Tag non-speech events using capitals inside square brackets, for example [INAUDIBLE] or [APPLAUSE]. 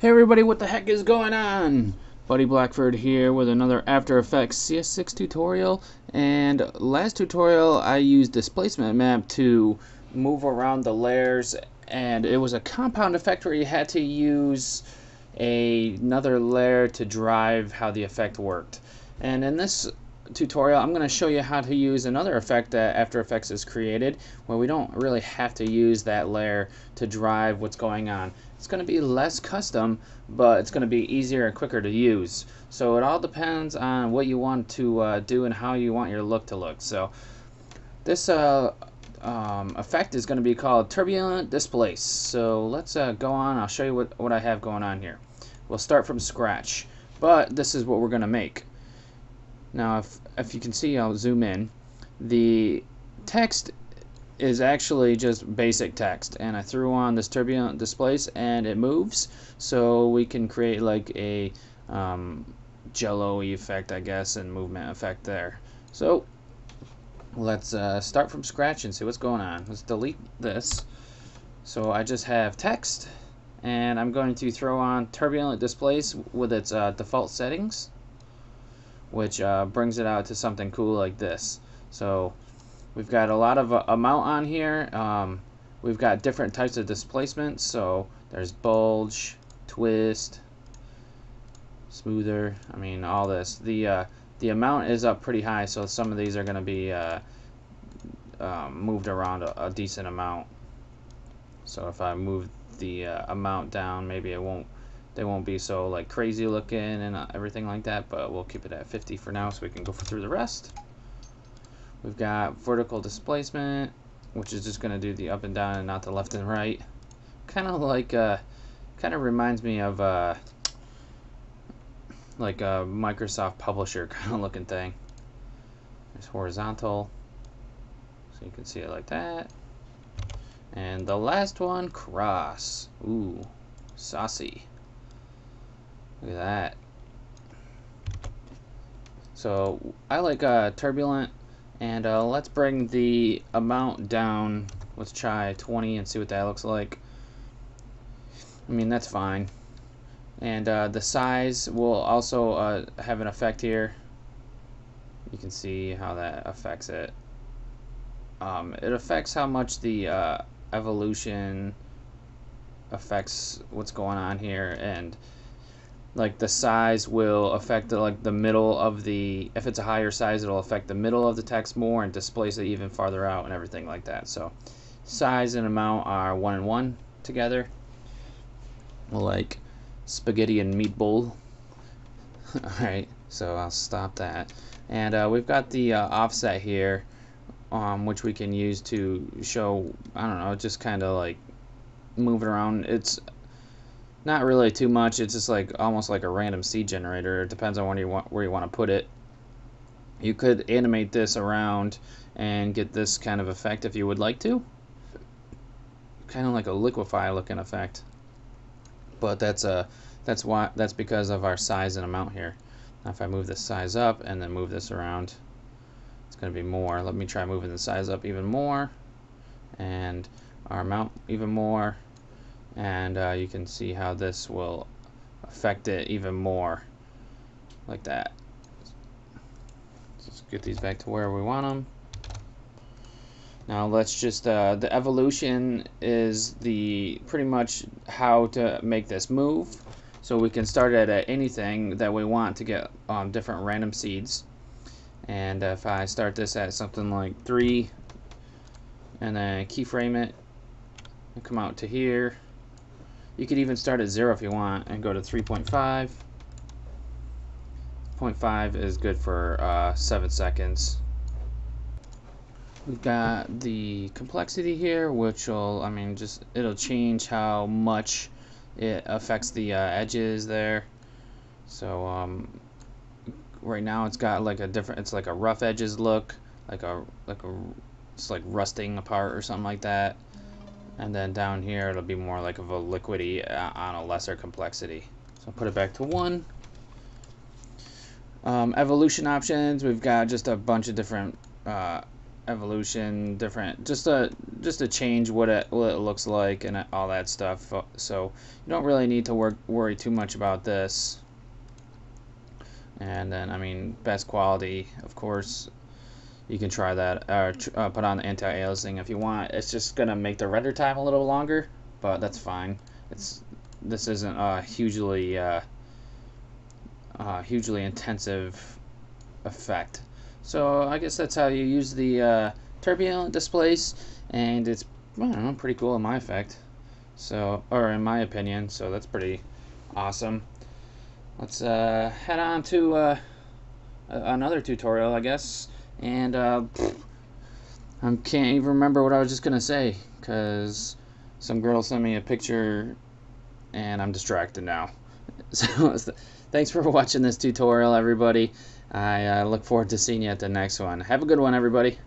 Hey everybody, what the heck is going on? Buddy Blackford here with another After Effects CS6 tutorial. And last tutorial I used displacement map to move around the layers and it was a compound effect where you had to use a, another layer to drive how the effect worked. And in this tutorial I'm going to show you how to use another effect that After Effects has created where we don't really have to use that layer to drive what's going on it's going to be less custom, but it's going to be easier and quicker to use. So it all depends on what you want to uh, do and how you want your look to look. So this uh, um, effect is going to be called Turbulent Displace. So let's uh, go on. I'll show you what, what I have going on here. We'll start from scratch, but this is what we're going to make. Now, if, if you can see, I'll zoom in. The text is actually just basic text. And I threw on this turbulent displace and it moves. So we can create like a um, jello effect I guess and movement effect there. So let's uh, start from scratch and see what's going on. Let's delete this. So I just have text and I'm going to throw on turbulent displace with its uh, default settings which uh, brings it out to something cool like this. So We've got a lot of uh, amount on here. Um, we've got different types of displacements. So there's bulge, twist, smoother. I mean, all this. The uh, the amount is up pretty high, so some of these are going to be uh, um, moved around a, a, decent amount. So if I move the uh, amount down, maybe it won't. They won't be so like crazy looking and uh, everything like that, but we'll keep it at 50 for now so we can go through the rest. We've got vertical displacement, which is just going to do the up and down and not the left and right. Kind of like, uh, kind of reminds me of, uh, like a Microsoft Publisher [LAUGHS] kind of looking thing. There's horizontal, so you can see it like that. And the last one, cross. Ooh, saucy. Look at that. So I like uh, turbulent and uh, let's bring the amount down. Let's try 20 and see what that looks like. I mean, that's fine. And uh, the size will also uh, have an effect here. You can see how that affects it. Um, it affects how much the uh, evolution affects what's going on here and like the size will affect the, like the middle of the if it's a higher size it'll affect the middle of the text more and displace it even farther out and everything like that. So size and amount are one and one together. Like spaghetti and meatball. [LAUGHS] Alright so I'll stop that. And uh, we've got the uh, offset here um, which we can use to show I don't know just kind of like move it around. It's not really too much. It's just like almost like a random seed generator. It depends on where you want where you want to put it. You could animate this around and get this kind of effect if you would like to. Kind of like a liquefy looking effect. But that's a uh, that's why that's because of our size and amount here. Now if I move this size up and then move this around, it's going to be more. Let me try moving the size up even more and our amount even more and uh, you can see how this will affect it even more. Like that. Let's get these back to where we want them now let's just uh, the evolution is the pretty much how to make this move. So we can start at anything that we want to get um, different random seeds. And if I start this at something like 3 and then keyframe it and come out to here you could even start at 0 if you want and go to 3.5. 0.5 is good for uh, 7 seconds. We've got the complexity here, which will, I mean, just, it'll change how much it affects the uh, edges there. So, um, right now it's got like a different, it's like a rough edges look, like a, like a, it's like rusting apart or something like that and then down here it'll be more like of a liquidy uh, on a lesser complexity. So put it back to one. Um, evolution options, we've got just a bunch of different uh, evolution, different, just to just to change what it what it looks like and all that stuff. So you don't really need to work worry too much about this. And then I mean, best quality, of course. You can try that, or uh, put on the anti-aliasing if you want. It's just gonna make the render time a little longer, but that's fine. It's this isn't a hugely uh, uh, hugely intensive effect. So I guess that's how you use the uh, turbulent displace, and it's I don't know, pretty cool in my effect. So, or in my opinion, so that's pretty awesome. Let's uh, head on to uh, another tutorial, I guess. And uh, I can't even remember what I was just gonna say, cause some girl sent me a picture, and I'm distracted now. [LAUGHS] So, thanks for watching this tutorial, everybody. I uh, look forward to seeing you at the next one. Have a good one, everybody.